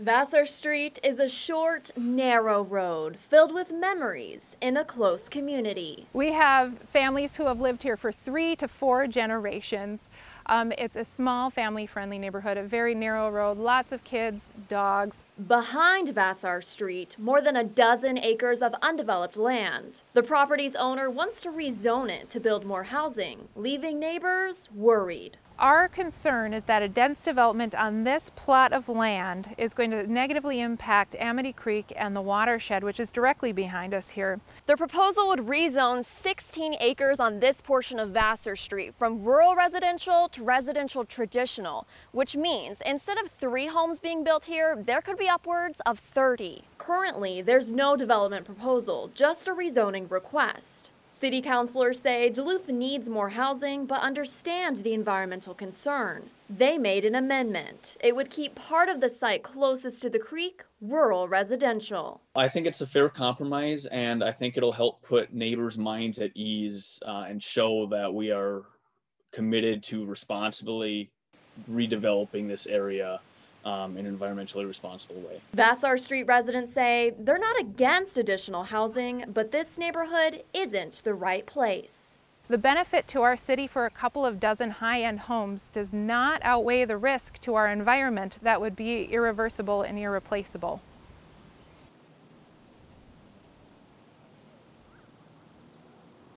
Vassar Street is a short, narrow road filled with memories in a close community. We have families who have lived here for three to four generations. Um, it's a small family-friendly neighborhood, a very narrow road, lots of kids, dogs. Behind Vassar Street, more than a dozen acres of undeveloped land. The property's owner wants to rezone it to build more housing, leaving neighbors worried. Our concern is that a dense development on this plot of land is going to negatively impact Amity Creek and the watershed, which is directly behind us here. The proposal would rezone 16 acres on this portion of Vassar Street from rural residential to residential traditional, which means instead of three homes being built here, there could be upwards of 30. Currently, there's no development proposal, just a rezoning request. City councilors say Duluth needs more housing but understand the environmental concern. They made an amendment. It would keep part of the site closest to the creek rural residential. I think it's a fair compromise, and I think it'll help put neighbors' minds at ease uh, and show that we are committed to responsibly redeveloping this area um, in an environmentally responsible way. Vassar Street residents say they're not against additional housing, but this neighborhood isn't the right place. The benefit to our city for a couple of dozen high-end homes does not outweigh the risk to our environment that would be irreversible and irreplaceable.